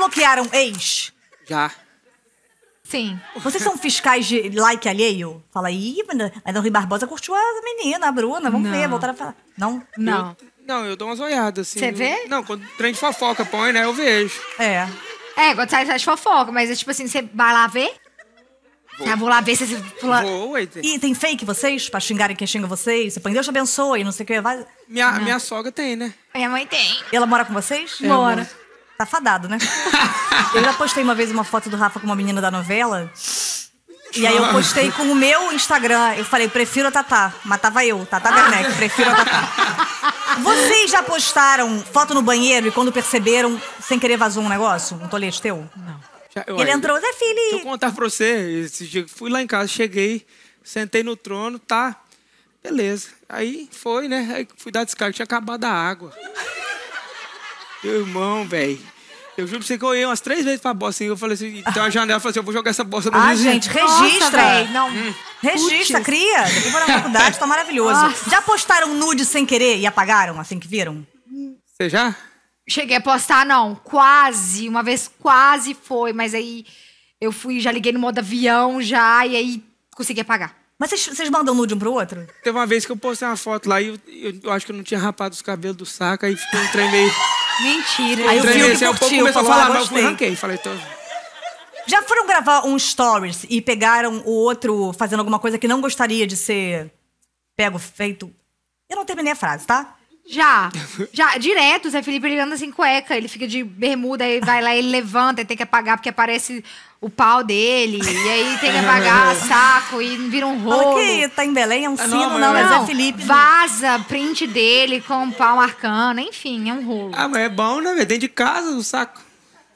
bloquearam ex? Já. Sim. Vocês são fiscais de like alheio? Fala aí, mas o Rui Barbosa curtiu a menina, a Bruna. Vamos Não. ver, voltar a falar. Não? Não. Eu- não, eu dou umas olhadas, assim. Você vê? Não, quando o trem de fofoca põe, né, eu vejo. É. É, quando sai, sai de fofoca, mas é tipo assim, você vai lá ver? Ah, vou lá ver se esse fulano... Vou, E tem fake vocês? Pra xingarem quem xinga vocês? Você põe Deus te abençoe, não sei o que. Vai... Minha, minha sogra tem, né? Minha mãe tem. E ela mora com vocês? Mora. Tá fadado, né? eu já postei uma vez uma foto do Rafa com uma menina da novela. E aí eu postei com o meu Instagram. Eu falei, prefiro a Tatá. Mas tava eu, Tatá Werneck, prefiro a Tatá. Vocês já postaram foto no banheiro e quando perceberam, sem querer vazou um negócio? Um tolete teu? Já- E ele entrou, Zé Deixa eu contar pra você. Esse dia, fui lá em casa, cheguei, sentei no trono, tá. Beleza. Aí foi, né? Aí fui dar descarga, tinha acabado a água. Meu irmão, velho. Eu juro pra você que eu ia umas três vezes pra bosta, assim. Eu falei assim, tem uma janela, eu falei assim, eu vou jogar essa bosta no Ah, vizinho. gente, Nossa, registra. véi, não. Registra, Putz. cria. Depois vai na faculdade, tá maravilhoso. Nossa. Já postaram nude sem querer e apagaram assim que viram? Você já? Cheguei a postar, não. Quase. Uma vez quase foi, mas aí eu fui, já liguei no modo avião já, e aí consegui apagar. Mas vocês, vocês mandam nude um pro outro? Teve uma vez que eu postei uma foto lá e eu, eu- eu acho que eu não tinha rapado os cabelos do saco, aí ficou um trem meio... Mentira. Aí aí o povo curtiu, começou a falou, falar, ah, mas eu ranquei. Falei, tô... Já foram gravar um stories e pegaram o outro fazendo alguma coisa que não gostaria de ser pego, feito? Eu não terminei a frase, tá? Já. Já, direto, o Zé Felipe ele anda sem cueca, ele fica de bermuda, aí vai lá, ele levanta, e tem que apagar porque aparece o pau dele, e aí tem que apagar saco e vira um Fala rolo. que tá em Belém, é um Ah, sino, não, não, mas- é Não, Zé Felipe. vaza print dele com o pau marcando, enfim, é um rolo. Ah, mas é bom, né, velho? Dentro de casa, o saco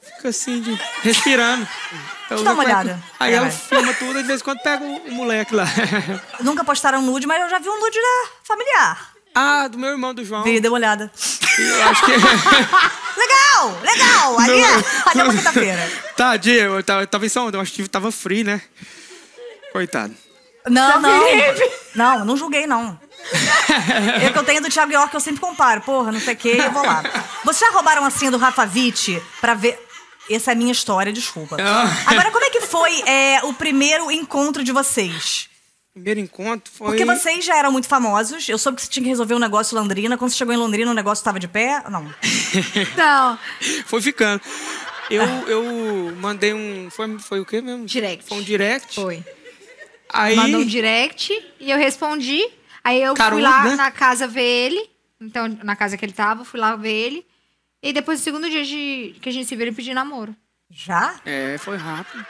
fica assim, de... respirando. Então, Deixa eu dar uma olhada. Aí É, ela vai. filma tudo e de vez em quando pega o, o moleque lá. Nunca postaram nude, mas eu já vi um nude da familiar. Ah, do meu irmão, do João. Vi, dê uma olhada. Eu acho que... Legal, legal. Ali é, ali é uma quinta-feira. Tadinho, eu tava, eu tava em São eu acho que tava free, né? Coitado. Não, não. Não, não julguei, não. Eu que eu tenho do Thiago York, eu sempre comparo. Porra, não sei o quê, eu vou lá. Vocês já roubaram a senha do Rafa Witt pra ver... Essa é a minha história, desculpa. Ah. Agora, como é que foi é, o primeiro encontro de vocês? Primeiro encontro foi... Porque vocês já eram muito famosos. Eu soube que você tinha que resolver um negócio em Londrina. Quando você chegou em Londrina, o negócio tava de pé? Não. Não. Foi ficando. Eu, eu mandei um... Foi, foi o quê mesmo? Direct. Foi um direct. Foi. Aí... Mandou um direct e eu respondi. Aí eu Carudo, fui lá né? na casa ver ele. Então, na casa que ele tava, fui lá ver ele. E depois, no segundo dia de, que a gente se viu, ele pediu namoro. Já? É, foi rápido.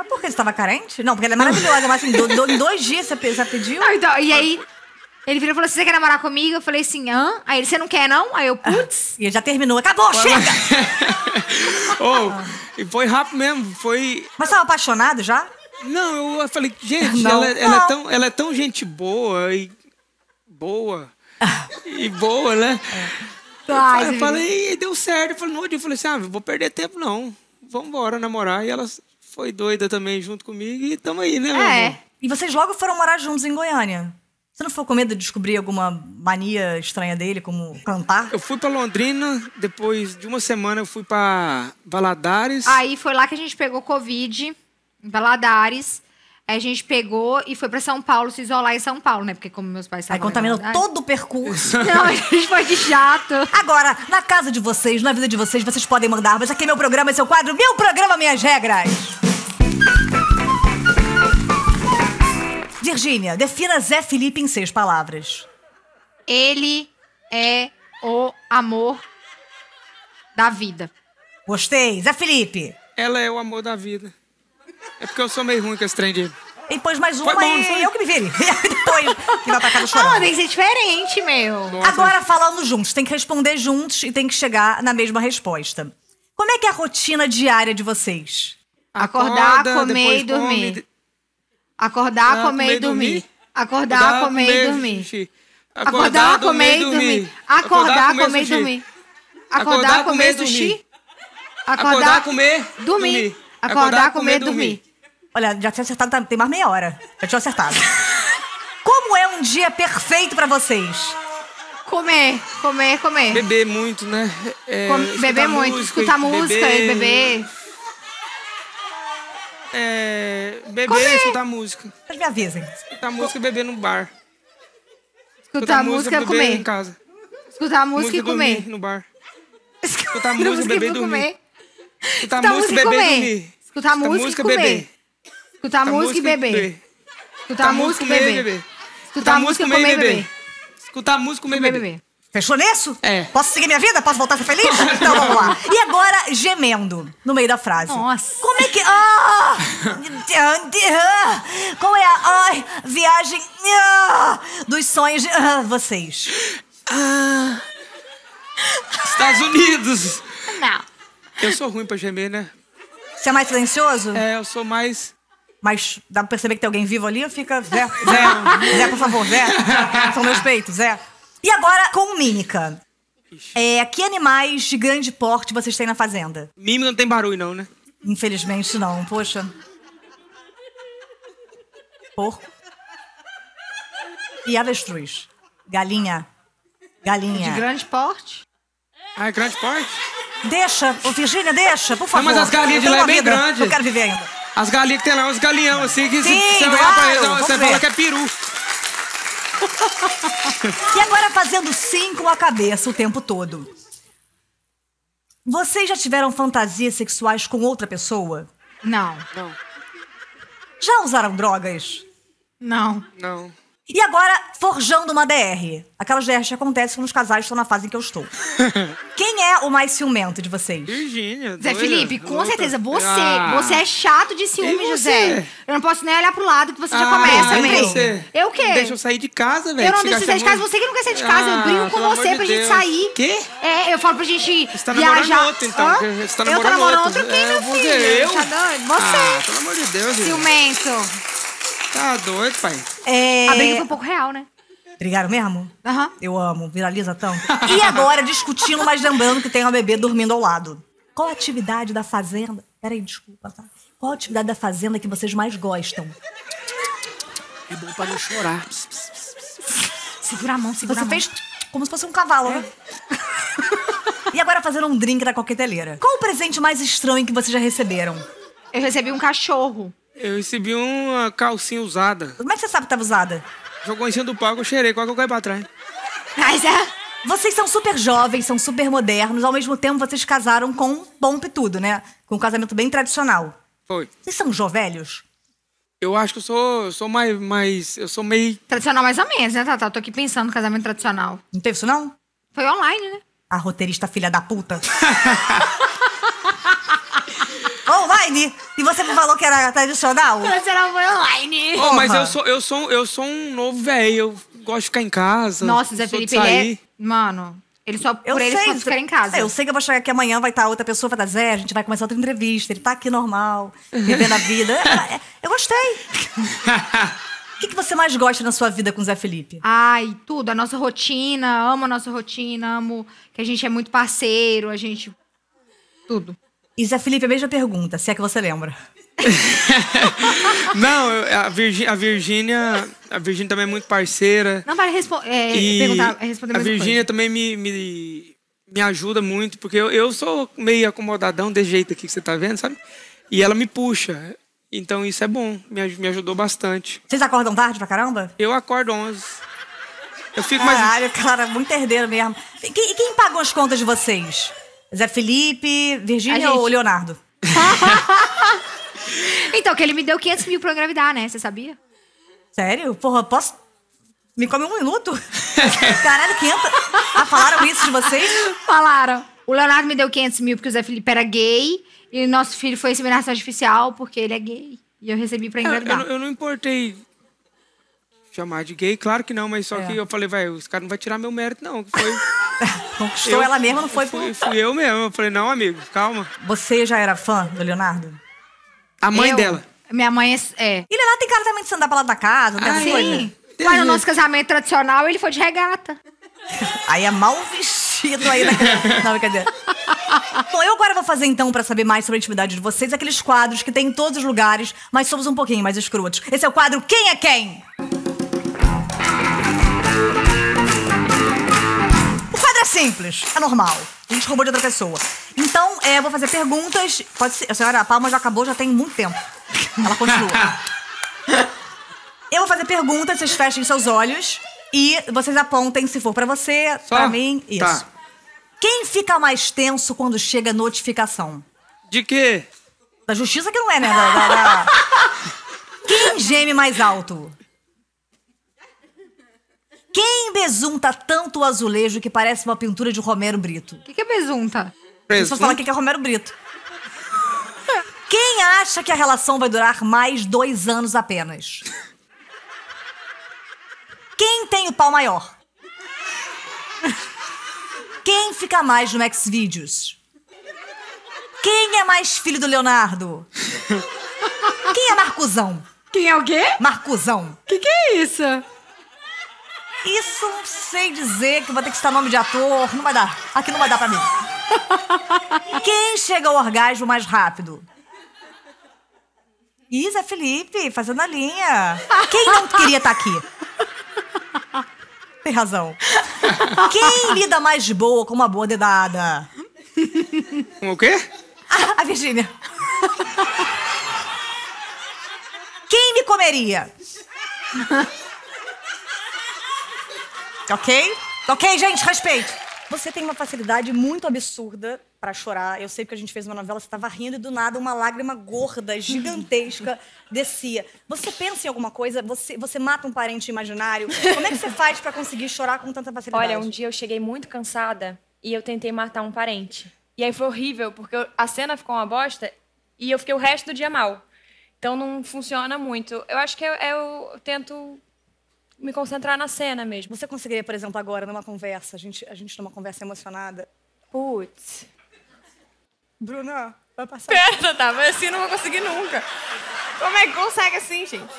Mas por que você tava carente? Não, porque ela é maravilhosa. Mas assim, do- do- em dois dias você pe- você pediu? Ah, então, e aí, ele virou e falou assim, você quer namorar comigo? Eu falei assim, hã? Aí ele, você não quer não? Aí eu, putz. E já terminou. Acabou, chega! oh, e foi rápido mesmo. Foi... Mas tava apaixonado já? Não, eu falei, gente, Não. ela, ela Não. é tão, ela é tão gente boa e boa. e boa, né? Ai, eu Zé falei, e deu certo. Eu falei, no dia, eu falei assim, ah, vou perder tempo não. Vamos embora namorar. E ela foi doida também junto comigo e tamo aí, né, meu É. amor? E vocês logo foram morar juntos em Goiânia. Você não ficou com medo de descobrir alguma mania estranha dele, como cantar? Eu fui pra Londrina, depois de uma semana eu fui pra Valadares. Aí foi lá que a gente pegou Covid, em Valadares. Aí a gente pegou e foi pra São Paulo, se isolar em São Paulo, né? Porque como meus pais Aí estavam... em contaminou todo o percurso. Não, a gente foi de jato. Agora, na casa de vocês, na vida de vocês, vocês podem mandar. Mas aqui é meu programa, esse é o quadro Meu Programa, Minhas Regras. Virgínia, defina Zé Felipe em seis palavras. Ele é o amor da vida. Gostei. Zé Felipe. Ela é o amor da vida. É porque eu sou meio ruim com esse trem de... E pôs mais uma Foi bom, e foi? eu que me vire. Depois que vai pra casa Ah, chorando. tem que ser diferente, meu. Nossa, Agora, falando juntos, tem que responder juntos e tem que chegar na mesma resposta. Como é que é a rotina diária de vocês? Acordar, acorda, comer e come, dormir. de- Acordar, Ah, comer e dormir. Acordar, comer e dormir. xixi. Acordar, comer e dormir. Acordar, comer e dormir. Acordar, comer, sushi. Acordar, comer, dormir. Acordar, comer, dormir. Olha, já tinha acertado, tá- tem mais meia hora. Já tinha acertado. Como é um dia perfeito pra vocês? Comer, comer, comer. Beber muito, né? É, beber muito, música, escutar música e beber. É, beber e escutar música. Vocês me avisem. Escutar música e beber no bar. Escutar música e comer. em casa. Escutar música e dormir comer. no bar. Escutar música, beber e dormir. Escutar Escutar música, música e beber e comer. dormir. Escutar música e comer. beber. Escutar música e beber. Escutar música e beber. Escutar música e comer e beber. Escutar música, e e beber. Fechou nisso? É. Posso seguir minha vida? Posso voltar a ser feliz? Então vamos lá. E agora, gemendo, no meio da frase. Nossa. Como é que. Ah! Qual é a ai, viagem ah, dos sonhos de ah, vocês? Ah, Estados Unidos. Não. Eu sou ruim pra gemer, né? Você é mais silencioso? É, eu sou mais... Mas dá pra perceber que tem alguém vivo ali? Fica. Zé, Zé, Zé, por favor, Zé. São meus peitos, Zé. E agora, com mímica. É, que animais de grande porte vocês têm na fazenda? Mímica não tem barulho, não, né? Infelizmente não, poxa. Porco. E avestruz. Galinha. Galinha. De grande porte. Ah, é grande porte? Deixa, ô Virgínia, deixa, por favor. mas as galinhas de lá é bem grande. Eu quero viver ainda. As galinhas que tem lá, uns galinhão, assim, que Sim, se olhar claro, pra eles, você fala que é peru. E agora fazendo sim com a cabeça o tempo todo. Vocês já tiveram fantasias sexuais com outra pessoa? Não. Não, Já usaram drogas? Não. não. E agora, forjando uma DR. Aquelas DRs que acontecem quando os casais estão na fase em que eu estou. Quem é o mais ciumento de vocês? Virgínia. Zé doida, Felipe, com certeza, você. Ah. Você é chato de ciúme, José. você? Eu não posso nem olhar pro lado que você já Ah, começa, e meu. você? Eu o quê? Deixa eu sair de casa, velho. Eu não deixo você sair de casa, você que não quer sair de casa. eu Ah, brigo com pelo você pra de gente Deus. sair. Quê? É, eu falo pra gente Você tá namorando viajar. outro, então. Hã? Você tá eu tô namorando namorando outro. outro quem, É, meu você, filho? Eu? Tá doido? Você. Ah, pelo amor de Deus, gente. Ciumento. Tá doido, pai. É... A briga foi um pouco real, né? Brigaram mesmo? Aham. Eu amo, viraliza tanto. E agora, discutindo, mas lembrando que tem uma bebê dormindo ao lado. Qual a atividade da fazenda? Peraí, desculpa, tá? Qual a atividade da fazenda que vocês mais gostam? É bom pra não chorar. Pss, pss, pss. Segura a mão, segura Você a mão. fez como se fosse um cavalo, né? E agora fazendo um drink da coqueteleira. Qual o presente mais estranho que vocês já receberam? Eu recebi um cachorro. Eu recebi uma calcinha usada. Como é que você sabe que tava usada? Jogou em cima do palco, eu cheirei. Qual que eu caí pra trás? Mas é. Vocês são super jovens, são super modernos, ao mesmo tempo vocês casaram com pompa e tudo, né? Com um casamento bem tradicional. Foi. Vocês são jovelhos? Eu acho que eu sou, eu sou mais, mais... Eu sou meio... Tradicional mais ou menos, né, Tata? Eu tô aqui pensando no casamento tradicional. Não teve isso, não? Foi online, né? A roteirista filha da puta. Online? E você me falou que era tradicional? Tradicional foi online. Oh, mas eu sou, eu, sou, eu sou um novo velho. Eu gosto de ficar em casa. Nossa, Zé Felipe, ele é. Mano, ele só. Eu por ele sei. só ficar em casa. Eu sei que eu vou chegar aqui amanhã, vai estar outra pessoa, vai estar Zé, a gente vai começar outra entrevista. Ele tá aqui normal, vivendo a vida. É, é, eu gostei. O que, que você mais gosta na sua vida com o Zé Felipe? Ai, tudo. A nossa rotina, amo a nossa rotina, amo que a gente é muito parceiro, a gente. Tudo. Zé Felipe, a mesma pergunta, se é que você lembra. Não, a, Virgí- a Virgínia... A Virgínia também é muito parceira. Não vale respo é, perguntar, é responder a Virgínia também me, me, me ajuda muito, porque eu, eu sou meio acomodadão desse jeito aqui que você tá vendo, sabe? E ela me puxa. Então isso é bom, me, me ajudou bastante. Vocês acordam tarde pra caramba? Eu acordo 11. Eu fico mais. Caralho, cara, muito herdeiro mesmo. E quem, e quem pagou as contas de vocês? Zé Felipe, Virgínia gente. ou Leonardo? Então, que ele me deu 500 mil pra eu engravidar, né? Você sabia? Sério? Porra, posso. Me come um minuto? Caralho, 500. Ah, falaram isso de vocês? Falaram. O Leonardo me deu 500 mil porque o Zé Felipe era gay. E nosso filho foi inseminação artificial porque ele é gay. E eu recebi pra Eu, eu engravidar. não- eu não importei chamar de gay, claro que não, mas só É. que eu falei, vai, os caras não vai tirar meu mérito, não. Foi, Conquistou eu- ela mesma, não foi por. fui, fui eu mesmo. Eu falei, não, amigo, calma. Você já era fã do Leonardo? A mãe Eu- dela. Minha mãe é. é. E Leonardo tem cara também de se andar pra lá da casa, não tem essa Ai, coisa? Sim. Mas no nosso casamento tradicional ele foi de regata. Aí é mal vestido aí na Não, brincadeira. Bom, eu agora vou fazer então, pra saber mais sobre a intimidade de vocês, aqueles quadros que tem em todos os lugares, mas somos um pouquinho mais escrotos. Esse é o quadro Quem é Quem? Simples, é normal. A gente roubou de outra pessoa. Então, é, eu vou fazer perguntas. Pode ser. A senhora, a palma já acabou, já tem muito tempo. Ela continua. Eu vou fazer perguntas, vocês fechem seus olhos e vocês apontem se for pra você, pra mim. Isso. Tá. Quem fica mais tenso quando chega notificação? De quê? Da justiça que não é, né? Da- da- da- Quem geme mais alto? Quem besunta tanto o azulejo que parece uma pintura de Romero Brito? O que, que é besunta? As pessoas Presunto? falam que é Romero Brito. Quem acha que a relação vai durar mais dois anos apenas? Quem tem o pau maior? Quem fica mais no Xvideos? Quem é mais filho do Leonardo? Quem é Marcuzão? Quem é o quê? Marcuzão. O que, que é isso? Isso não sei dizer que vai ter que citar nome de ator. Não vai dar. Aqui não vai dar pra mim. Quem chega ao orgasmo mais rápido? Zé Felipe, fazendo a linha. Quem não queria estar aqui? Tem razão. Quem lida mais de boa com uma boa dedada? O quê? Ah, a Virgínia. Quem me comeria? Ok? Ok, gente, respeito. Você tem uma facilidade muito absurda pra chorar. Eu sei que a gente fez uma novela, você tava rindo e do nada uma lágrima gorda, gigantesca, descia. Você pensa em alguma coisa? Você, você mata um parente imaginário? Como é que você faz pra conseguir chorar com tanta facilidade? Olha, um dia eu cheguei muito cansada e eu tentei matar um parente. E aí foi horrível, porque a cena ficou uma bosta e eu fiquei o resto do dia mal. Então não funciona muito. Eu acho que eu, eu tento me concentrar na cena mesmo. Você conseguiria, por exemplo, agora, numa conversa, a gente, a gente numa conversa emocionada. Putz. Bruna, vai passar. Pera, tá, mas assim eu não vou conseguir nunca. Como é que consegue assim, gente?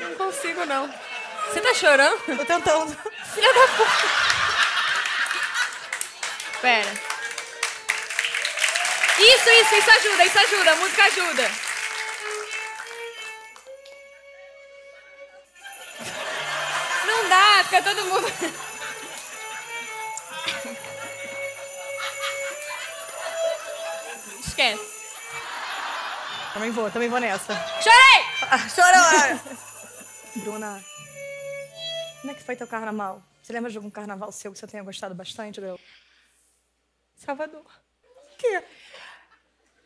Não consigo, não. Você tá chorando? Tô tentando. Filha da puta. Pera. Isso, isso, isso ajuda, isso ajuda, a música ajuda. Fica todo mundo. Esquece. Também vou, também vou nessa. Chorei! Ah, Chorou! Bruna, como é que foi teu carnaval? Você lembra de algum carnaval seu que você tenha gostado bastante, Bel? Salvador. O quê?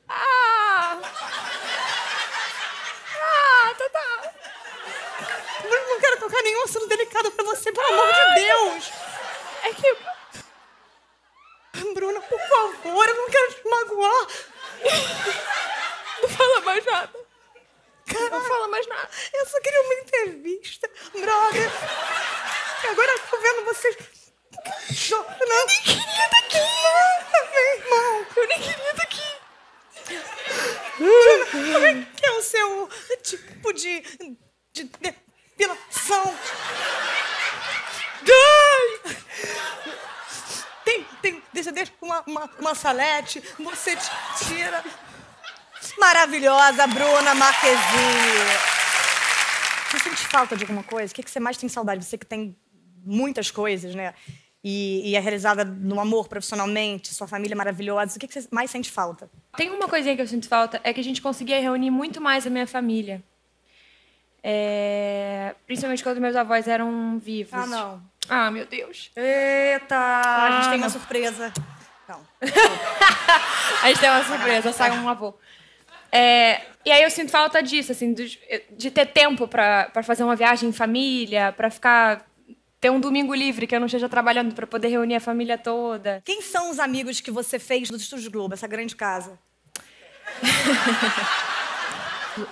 Ah, tá, tá. Bruna, não quero tocar nenhum assunto delicado pra você, pelo amor de Deus! É que Bruna, por favor, eu não quero te magoar. não fala mais nada. Não fala mais nada. Eu só queria uma entrevista, brother. E agora eu tô vendo vocês chorando. Eu nem queria estar aqui. Meu irmão. Eu nem queria estar aqui. Como é que é o seu tipo de, de depilação? Ai! Tem, tem, deixa, deixa uma, uma, uma salete, você tira. Maravilhosa, Bruna Marquezine. Você sente falta de alguma coisa? O que, que você mais tem saudade? Você que tem muitas coisas, né? E, e é realizada no amor profissionalmente, sua família é maravilhosa. O que, que você mais sente falta? Tem uma coisinha que eu sinto falta, é que a gente conseguia reunir muito mais a minha família. É, Principalmente quando meus avós eram vivos. Ah, não. Ah, meu Deus. Eita! a gente tem uma não. surpresa. Não. A gente tem uma surpresa, sai um avô. É, e aí eu sinto falta disso, assim, de ter tempo pra pra fazer uma viagem em família, pra ficar ter um domingo livre que eu não esteja trabalhando pra poder reunir a família toda. Quem são os amigos que você fez do Estúdio Globo, essa grande casa?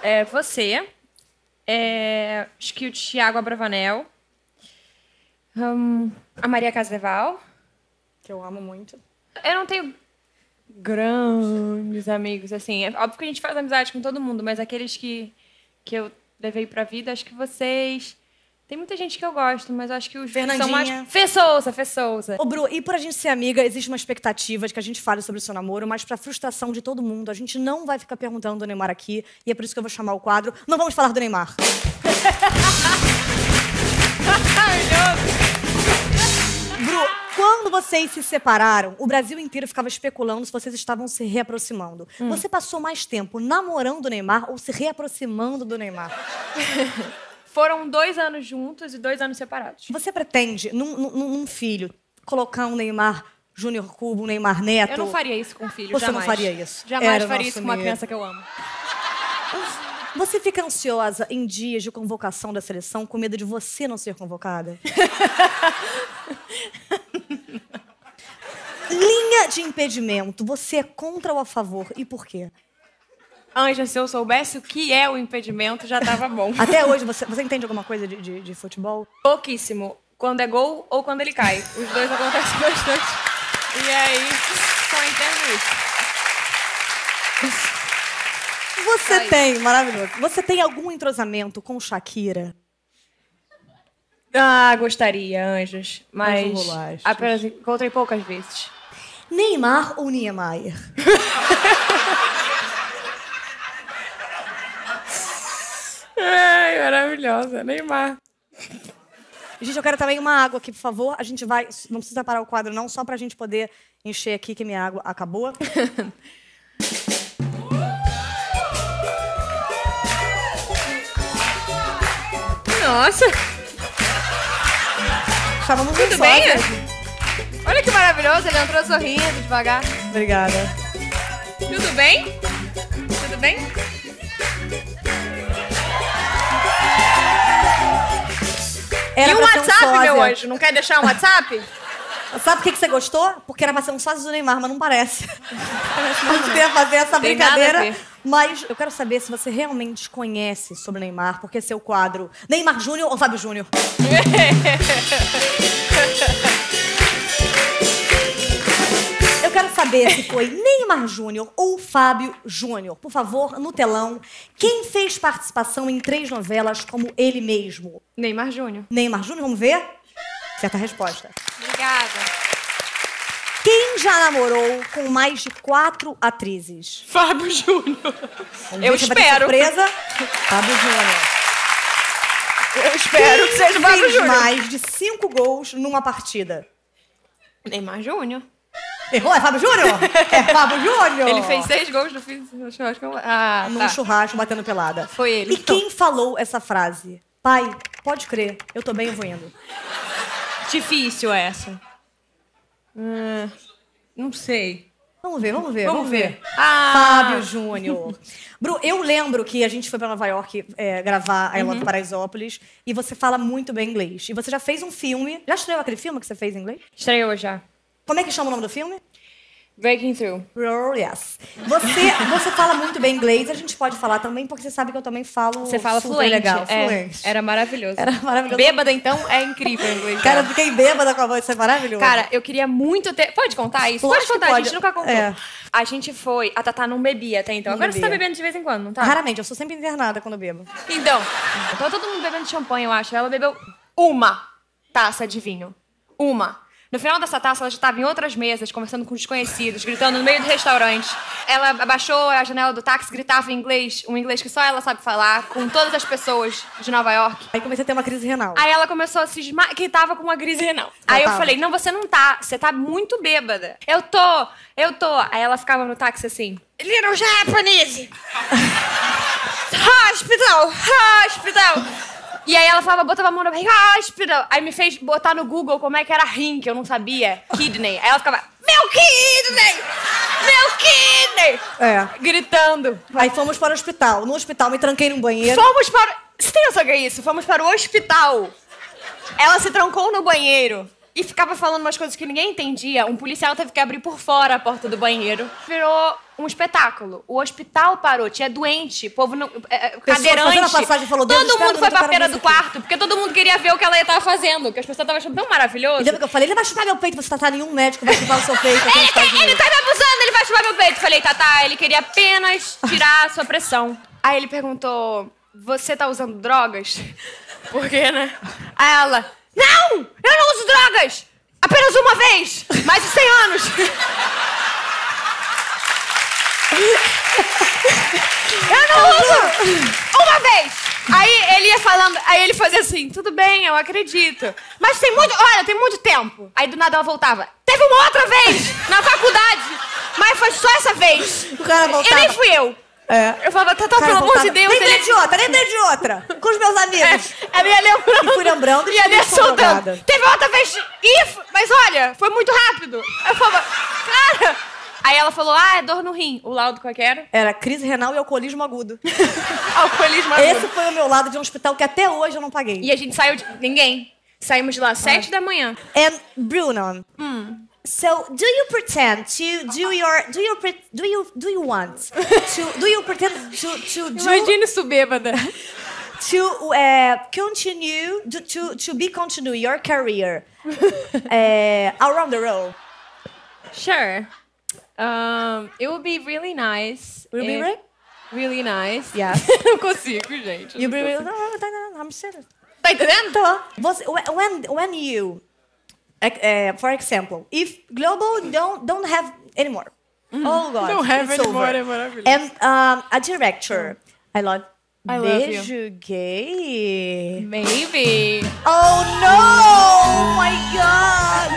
É você, é, acho que o Tiago Abravanel, hum, a Maria Casdeval. Que eu amo muito. Eu não tenho grandes amigos, assim. É óbvio que a gente faz amizade com todo mundo, mas aqueles que, que eu levei pra vida, acho que vocês. Tem muita gente que eu gosto, mas acho que os que são Fernandinha. mais. Fê Souza, Fê Souza. Ô, Bru, e por a gente ser amiga, existe uma expectativa de que a gente fale sobre o seu namoro, mas pra frustração de todo mundo, a gente não vai ficar perguntando do Neymar aqui, e é por isso que eu vou chamar o quadro. Não vamos falar do Neymar. Bru, quando vocês se separaram, o Brasil inteiro ficava especulando se vocês estavam se reaproximando. Você passou mais tempo namorando o Neymar ou se reaproximando do Neymar? Foram dois anos juntos e dois anos separados. Você pretende, num, num- num filho, colocar um Neymar Júnior Cubo, um Neymar Neto? Eu não faria isso com o filho, Você não jamais. faria isso? Jamais Era faria isso com uma criança que eu amo. Você fica ansiosa em dias de convocação da seleção com medo de você não ser convocada? Linha de impedimento. Você é contra ou a favor? E por quê? Anja, se eu soubesse o que é o impedimento, já tava bom. Até hoje, você, você entende alguma coisa de, de- de futebol? Pouquíssimo. Quando é gol ou quando ele cai. Os dois acontecem bastante. E aí, só entendo isso. Você tem, maravilhoso. Você tem algum entrosamento com Shakira? Ah, gostaria, anjos. Mas apenas encontrei poucas vezes. Neymar ou Niemeyer? Ai, maravilhosa. Neymar. Gente, eu quero também uma água aqui, por favor. A gente vai. Não precisa parar o quadro, não, só pra gente poder encher aqui, que minha água acabou. Nossa, Estávamos tudo bem? Olha que maravilhoso. Ele entrou sorrindo devagar. Obrigada. Tudo bem? Tudo bem? Era e um ser um WhatsApp, meu anjo? Não quer deixar um WhatsApp? Sabe por que, que você gostou? Porque era pra ser um sócio do Neymar, mas não parece. a gente ia fazer essa Tem brincadeira. Mas eu quero saber se você realmente conhece sobre o Neymar, porque seu quadro Neymar Júnior ou Fábio Júnior? saber se foi Neymar Júnior ou Fábio Júnior. Por favor, no telão, quem fez participação em três novelas como ele mesmo? Neymar Júnior. Neymar Júnior, vamos ver? Certa resposta. Obrigada. Quem já namorou com mais de quatro atrizes? Fábio Júnior. Eu espero. surpresa. Fábio Júnior. Eu espero que seja o Fábio Fez Júnior. mais de cinco gols numa partida. Neymar Júnior. Errou? É Fábio Júnior? É Fábio Júnior! Ele fez seis gols no fim do churrasco. Ah, Num tá. churrasco batendo pelada. Foi ele. E quem falou essa frase? Pai, pode crer, eu tô bem, eu vou indo. Difícil essa. Hum, não sei. Vamos ver, vamos ver. Vamos ver. ver. Ah, Fábio Júnior. Bru, eu lembro que a gente foi pra Nova York é, gravar I Uhum. Love Paraisópolis e você fala muito bem inglês. E você já fez um filme. Já estreou aquele filme que você fez em inglês? Estreou já. Como é que chama o nome do filme? Breaking Through. Oh, yes. Você, você fala muito bem inglês, a gente pode falar também, porque você sabe que eu também falo Você fala fluente. legal. É, fluente. Era maravilhoso. Era maravilhoso. Bêbada, então, é incrível o inglês. Cara, eu fiquei bêbada com a voz, isso é maravilhoso. Cara, eu queria muito ter. Pode contar isso? Pode contar, a pode. gente nunca contou. É. A gente foi. A Tatá não bebia até então. Não Agora você tá bebia. bebendo de vez em quando, não tá? Raramente, eu sou sempre internada quando bebo. Então, então todo mundo bebendo champanhe, eu acho. Ela bebeu uma taça de vinho. Uma. No final dessa taça, ela já estava em outras mesas, conversando com desconhecidos, gritando no meio do restaurante. Ela abaixou a janela do táxi, gritava em inglês, um inglês que só ela sabe falar, com todas as pessoas de Nova York. Aí comecei a ter uma crise renal. Aí ela começou a cismar que tava com uma crise renal. Aí eu tava. falei, não, você não tá. Você tá muito bêbada. Eu tô, eu tô. Aí ela ficava no táxi assim, Little Japanese. hospital, hospital. E aí ela falava, botava a mão no barriga, hospital. Aí me fez botar no Google como é que era rim, que eu não sabia. Kidney. Aí ela ficava, meu kidney! Meu kidney! É. Gritando. Aí fomos para o hospital. No hospital, me tranquei num banheiro. Fomos para. Você tem noção que é isso? Fomos para o hospital. Ela se trancou no banheiro e ficava falando umas coisas que ninguém entendia. Um policial teve que abrir por fora a porta do banheiro. Virou um espetáculo. O hospital parou, tinha doente, povo no, é, é, cadeirante. a passagem falou, todo mundo foi pra beira do quarto, porque todo mundo queria ver o que ela ia estar fazendo. Que as pessoas estavam achando tão maravilhoso. E lembra que eu falei, ele vai chupar meu peito, você tá nenhum médico vai chupar o seu peito. nos Ele, quer- ele tá me abusando, ele vai chupar meu peito. Falei, tá, tá, ele queria apenas tirar a sua pressão. Aí ele perguntou, você tá usando drogas? Por quê, né? Aí ela, não, eu não uso drogas. Apenas uma vez, mais de 100 anos. Eu não uso uma vez. Aí ele ia falando, aí ele fazia assim, tudo bem, eu acredito. Mas tem muito, olha, tem muito tempo. Aí do nada ela voltava, uma outra vez na faculdade, mas foi só essa vez. O cara E voltava. nem fui eu. É. Eu falava, Tatá, O cara pelo amor de Deus. Lembrei ele- de outra, lembrei de outra. Com os meus amigos. É, ela ia lembrando. E fui lembrando e Ia soltando. Teve outra vez. Ih, f- mas olha, foi muito rápido. Eu falava, cara. Aí ela falou, ah, é dor no rim. O laudo qual que era? Era crise renal e alcoolismo agudo. Alcoolismo agudo. Esse foi o meu lado de um hospital que até hoje eu não paguei. E a gente saiu de... Ninguém. Saímos de lá às sete da manhã. And Bruno, so do you pretend to do your do you pre, do you do you want to do you pretend to to do Imagina isso bêbada. to uh, continue to, to to be continue your career uh, around the world? Sure. Um, it would be really nice. Will be right? Really nice. Yes. não consigo, gente. You não be consigo. no, no, no, I'm serious. Tá entendendo? Tô. Você, when when you, uh, for example, if global don't don't have anymore, oh God, Don't have it's anymore, over. And um, a director, I love. I love you. Beijo gay. Maybe. Oh no! Oh my God!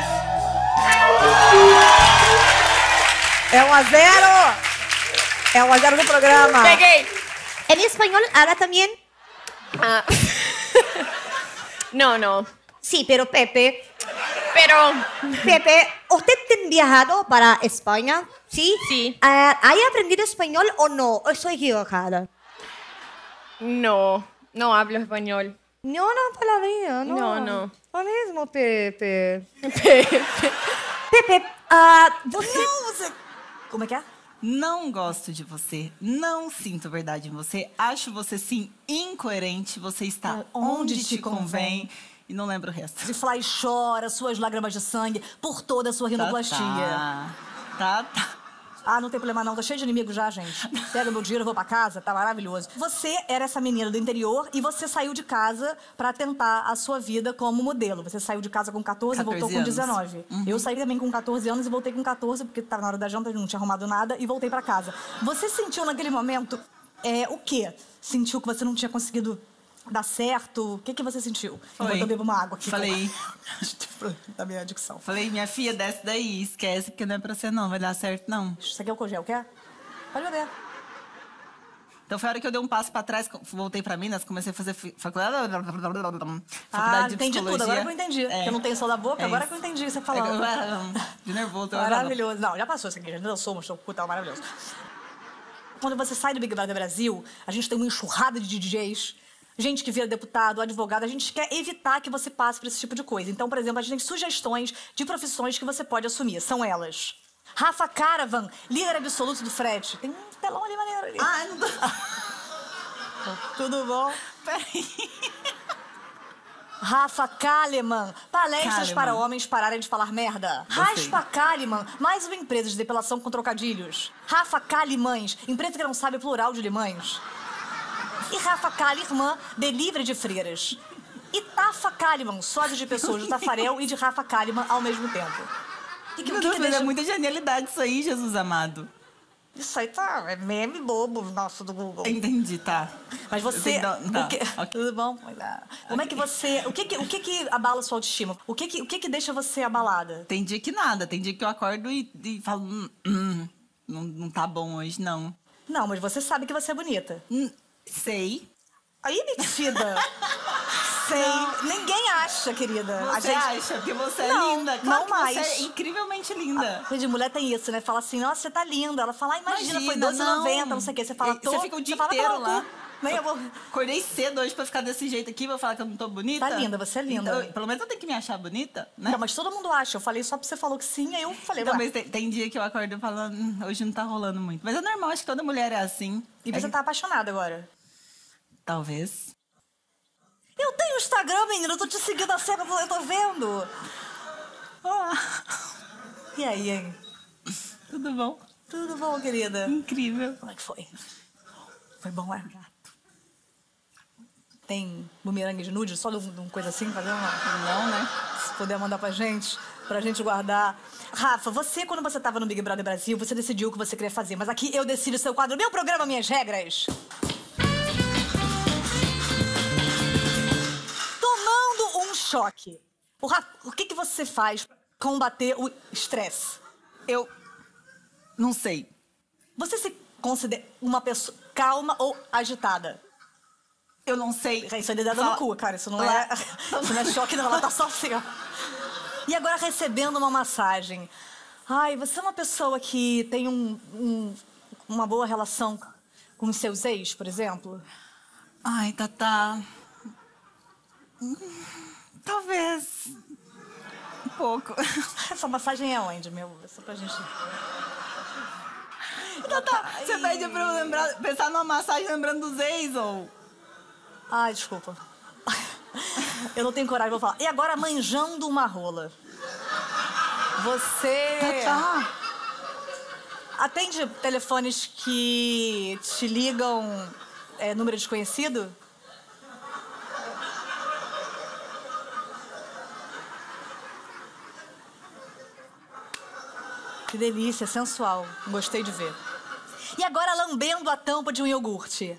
É um a zero. É um a zero no programa. Peguei. En español habla también. Ah. no, no. Sí, pero Pepe, Pero Pepe, ¿usted ha viajado para España? ¿Sí? Sí. Ah, ¿Hay aprendido español o no? ¿O estoy equivocada? no, no hablo español. No, no, palabrinha, no. No, no. Lo mismo, Pepe. Pepe. Pepe, ah, você... Não, você. Como é que é? Não gosto de você. Não sinto verdade em você. Acho você, sim, incoerente. Você está Onde onde, te te convém. E não lembro o resto. Se fala e chora, suas lágrimas de sangue, por toda a sua rinoplastia. Tá, tá. tá. Ah, não tem problema não, tá cheio de inimigos já, gente. Pega meu dinheiro, eu vou pra casa, tá maravilhoso. Você era essa menina do interior e você saiu de casa pra tentar a sua vida como modelo. Você saiu de casa com 14 e 14 voltou com anos. 19. Eu saí também com 14 anos e voltei com 14 porque tava na hora da janta, não tinha arrumado nada e voltei pra casa. Você sentiu naquele momento é, o quê? Sentiu que você não tinha conseguido dar certo? O que que você sentiu? Foi. Enquanto eu bebo uma água aqui. Falei. da minha adicção. Falei, minha filha, desce daí. Esquece, porque não é pra você, não. Vai dar certo, não. Isso aqui é o cogel, quer? Pode beber. Então foi a hora que eu dei um passo pra trás, voltei pra Minas, comecei a fazer faculdade, faculdade Ah, de entendi tudo. Agora que eu entendi. É. Eu não tenho som da boca, É agora que eu entendi você É, falando. um, de nervoso. Maravilhoso. Não, já passou isso aqui. Já dançou, mostrou o cu, tava maravilhoso. Quando você sai do Big Brother Brasil, a gente tem uma enxurrada de DJs, gente que vira deputado, advogado. A gente quer evitar que você passe por esse tipo de coisa. Então, por exemplo, a gente tem sugestões de profissões que você pode assumir. São elas. Rafa Caravan, líder absoluto do Fred. Tem um telão ali maneiro ali. Ah, não tô... Tudo bom? Peraí. Rafa Kalimann, palestras Kalimann. para homens pararem de falar merda. Gostei. Raspa Kalimann, mais uma empresa de depilação com trocadilhos. Rafa Kalimães, empresa que não sabe o plural de limães. E Rafa Kalimann, delivery de freiras. E Tafa Kalimann, sócio de pessoas do Tafarel e de Rafa Kalimann ao mesmo tempo. Que, o Meu que, Deus, que mas deixa... é muita genialidade isso aí, Jesus amado. Isso aí tá, é meme bobo nosso do Google. Entendi, tá. Mas você. tenho que dar- o tá, que- ok. Tudo bom? Como é que você. O que que, o que que abala sua autoestima? O que que, o que que deixa você abalada? Tem dia que nada, tem dia que eu acordo e, e falo, hum, hum, não, não tá bom hoje, não. Não, mas você sabe que você é bonita. Hum, sei. Aí, metida. Sei. Ninguém acha, querida. A Você gente- acha? Porque você Não, é linda. não Claro que mais. Você é incrivelmente linda. Coisa de mulher tem isso, né? Fala assim, nossa, você tá linda. Ela fala, ah, imagina, foi Imagina, 12,90, não. não. sei o quê. Você fala, tô. você fica o dia fala, inteiro "Tá lá." louco. Nem eu vou. Acordei cedo hoje pra ficar desse jeito aqui, vou falar que eu não tô bonita. Tá linda, você é linda. Então, pelo menos eu tenho que me achar bonita, né? Não, mas todo mundo acha. Eu falei só porque você falou que sim, aí eu falei, ué. mas tem, tem dia que eu acordo falo, "Hum, hoje não tá rolando muito. Mas é normal, acho que toda mulher é assim. E você É- tá apaixonada agora. Talvez. Eu tenho Instagram, menina. Eu tô te seguindo a cena, eu tô vendo. Ah, E aí, hein? tudo bom? Tudo bom, querida? Incrível. Como é que foi? Foi bom, é? Tem bumerangue de nude? Só de um- uma coisa assim, fazer uma... Não, né? Se puder mandar pra gente, pra gente guardar. Rafa, você, quando você tava no Big Brother Brasil, você decidiu o que você queria fazer. Mas aqui eu decido o seu quadro. Meu programa, minhas regras. Choque. O, o que, que você faz combater o estresse? Eu não sei. Você se considera uma pessoa calma ou agitada? Eu não sei. Isso é dedada no cu, cara. Isso não Lá- é. Isso não é choque, não. Ela tá só assim, ó. E agora recebendo uma massagem. Ai, você é uma pessoa que tem um, um- uma boa relação com os seus ex, por exemplo? Ai, Tatá. Hum, Talvez. Um pouco. Essa massagem é onde, meu? Só pra gente. Tatá, você pede pra eu lembrar, pensar numa massagem lembrando dos ex, ou... Ai, desculpa. Eu não tenho coragem, vou falar. E agora, manjando uma rola. Você. Tatá. Atende telefones que te ligam é, número desconhecido? Que delícia, sensual. Gostei de ver. E agora lambendo a tampa de um iogurte.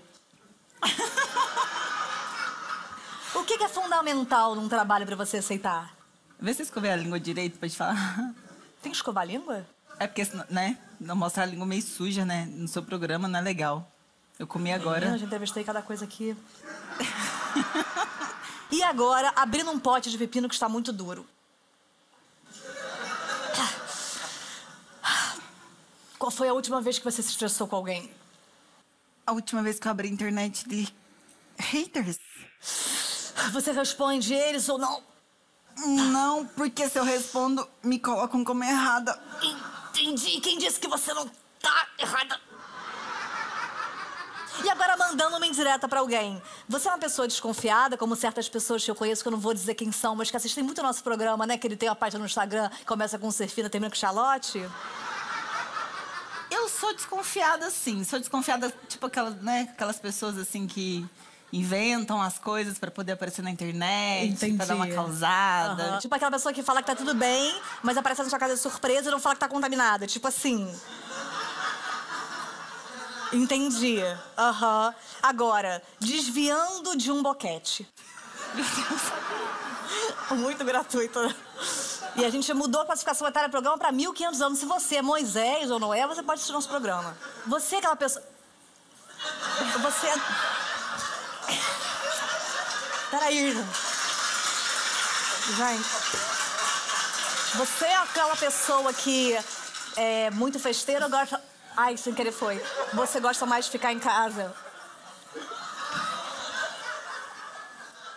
o que, que é fundamental num trabalho pra você aceitar? Vê se escovei a língua direito pra te falar. Tem que escovar a língua? É porque, né? Não mostrar a língua meio suja, né? No seu programa não é legal. Eu comi agora. Eu já entrevistei cada coisa aqui. e agora, abrindo um pote de pepino que está muito duro. Qual foi a última vez que você se estressou com alguém? A última vez que eu abri a internet de haters. Você responde eles ou não? Não, porque se eu respondo, me colocam como errada. Entendi. Quem disse que você não tá errada? E agora mandando uma indireta pra alguém. Você é uma pessoa desconfiada, como certas pessoas que eu conheço, que eu não vou dizer quem são, mas que assistem muito ao nosso programa, né? Que ele tem uma página no Instagram, começa com Serfina, termina com Charlotte. Eu sou desconfiada, sim. Sou desconfiada, tipo aquelas, né, aquelas pessoas assim que inventam as coisas pra poder aparecer na internet, pra dar uma causada. Aham. Tipo aquela pessoa que fala que tá tudo bem, mas aparece na sua casa de surpresa e não fala que tá contaminada. Tipo assim. Entendi. Aham. Agora, desviando de um boquete. Muito gratuito. E a gente mudou a classificação etária do programa pra 1.500 anos. Se você é Moisés ou Noé, você pode assistir nosso programa. Você é aquela pessoa. Você é. Peraí. Gente. Você é aquela pessoa que é muito festeira ou gosta. Ai, sem querer foi. Você gosta mais de ficar em casa?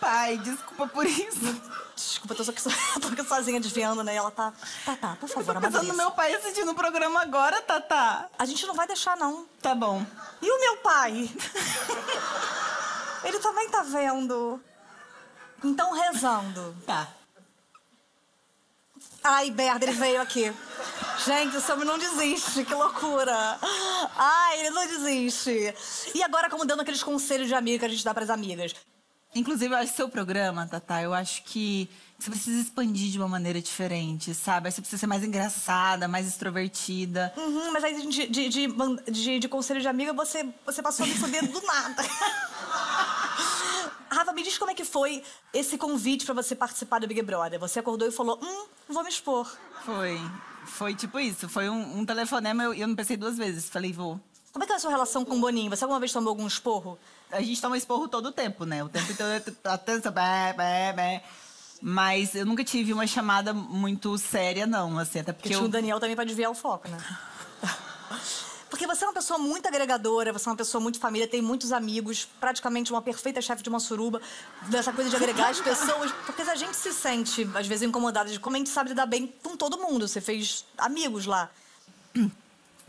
Pai, desculpa por isso. Desculpa, eu tô, só, eu tô aqui sozinha desviando, né? E ela tá. Tá, tá, por favor, Tô pensando no amadureça. meu pai assistindo o programa agora, Tatá. A gente não vai deixar, não. Tá bom. E o meu pai? Ele também tá vendo. Então, rezando. Tá. Ai, Berda, ele veio aqui. Gente, esse homem não desiste, que loucura. Ai, ele não desiste. E agora, como dando aqueles conselhos de amiga que a gente dá pras amigas. Inclusive, eu acho que seu programa, Tatá, eu acho que você precisa expandir de uma maneira diferente, sabe? Aí Você precisa ser mais engraçada, mais extrovertida. Uhum, mas aí de, de, de, de- de conselho de amiga, você, você passou a me fuder do nada. Rafa, me diz como é que foi esse convite pra você participar do Big Brother. Você acordou e falou, hum, vou me expor. Foi. Foi tipo isso. Foi um, um telefonema e eu, eu não pensei duas vezes. Falei, vou. Como é que é a sua relação com o Boninho? Você alguma vez tomou algum esporro? A gente toma esporro todo o tempo, né? O tempo inteiro, atenção, bé, bé, bé. Mas eu nunca tive uma chamada muito séria, não, assim, até Porque porque tinha o eu... Daniel também pra desviar o foco, né? Porque você é uma pessoa muito agregadora, você é uma pessoa muito família, tem muitos amigos, praticamente uma perfeita chefe de uma suruba, dessa coisa de agregar as pessoas. Porque a gente se sente, às vezes, incomodada de como a gente sabe lidar bem com todo mundo. Você fez amigos lá.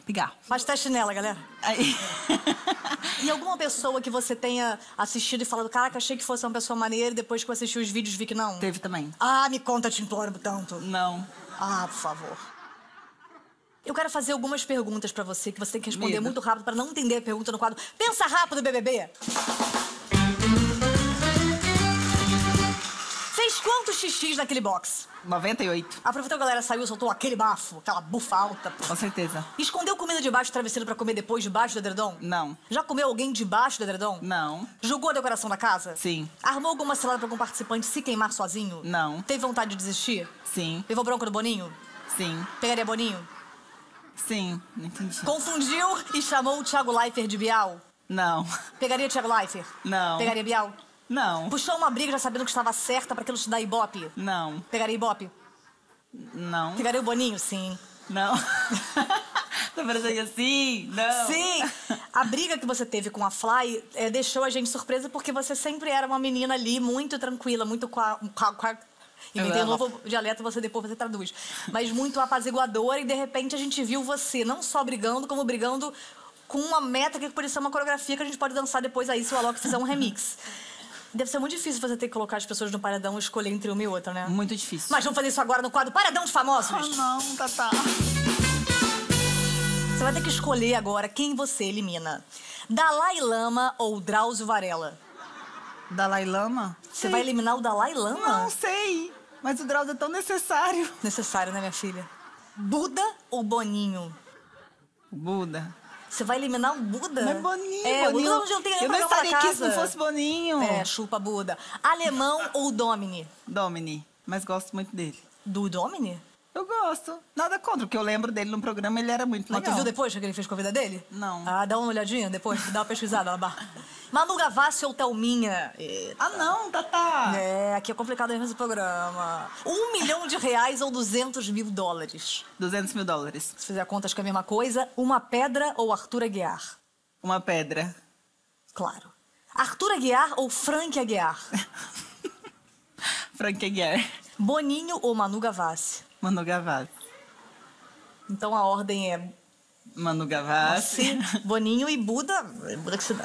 Pigar. Faz teste nela, galera. Aí... E alguma pessoa que você tenha assistido e falado, caraca, achei que fosse uma pessoa maneira e depois que eu assisti os vídeos vi que não? Teve também. Ah, me conta, te imploro tanto. Não. Ah, por favor. Eu quero fazer algumas perguntas pra você que você tem que responder Medo. muito rápido pra não entender a pergunta no quadro. Pensa rápido, BBB. Quantos xixis naquele box? 98. Aproveitou a galera saiu, soltou aquele bafo, aquela bufa alta. Com certeza. Escondeu comida debaixo do travesseiro pra comer depois, debaixo do edredom? Não. Já comeu alguém debaixo do edredom? Não. Jogou a decoração da casa? Sim. Armou alguma cilada pra algum participante se queimar sozinho? Não. Teve vontade de desistir? Sim. Levou bronca do Boninho? Sim. Pegaria Boninho? Sim. Não entendi. Confundiu e chamou o Thiago Leifert de Bial? Não. Pegaria Thiago Leifert? Não. Pegaria Bial? Não. Puxou uma briga já sabendo que estava certa pra aquilo te dar ibope? Não. Pegaria ibope? Não. Pegaria o Boninho? Sim. Não. tá parecendo assim? Não. Sim! A briga que você teve com a Fly eh, deixou a gente surpresa porque você sempre era uma menina ali muito tranquila, muito. Qua, qua, qua, Inventei um novo dialeto, você depois você traduz. Mas muito apaziguadora e de repente a gente viu você não só brigando, como brigando com uma meta que podia ser uma coreografia que a gente pode dançar depois aí se o Alok fizer um remix. Deve ser muito difícil você ter que colocar as pessoas no paredão e escolher entre uma e outra, né? Muito difícil. Mas vamos fazer isso agora no quadro Paredão dos Famosos. Ah, não, Tatá. Você vai ter que escolher agora quem você elimina. Dalai Lama ou Drauzio Varela? Dalai Lama? Você vai eliminar o Dalai Lama? Não sei. Mas o Drauzio é tão necessário. Necessário, né, minha filha? Buda ou Boninho? Buda. Você vai eliminar o Buda? Mas Boninho, É, Boninho. o Buda não tem nem eu não estaria aqui se não fosse Boninho. É, chupa Buda. Alemão ou Domini? Domini. Mas gosto muito dele. Do Domini? Eu gosto. Nada contra, porque eu lembro dele no programa, ele era muito Mas legal. tu viu depois o que ele fez com a vida dele? Não. Ah, dá uma olhadinha depois, dá uma pesquisada barra. Manu Gavassi ou Thelminha? Eita. Ah, não, Tatá. É, aqui é complicado mesmo esse programa. Um milhão de reais ou 200 mil dólares? 200 mil dólares. Se fizer contas que é a mesma coisa, uma pedra ou Arthur Aguiar? Uma pedra. Claro. Arthur Aguiar ou Frank Aguiar? Frank Aguiar. Boninho ou Manu Gavassi? Manu Gavassi. Então a ordem é Manu Gavassi. Boninho e Buda. Buda que se dá.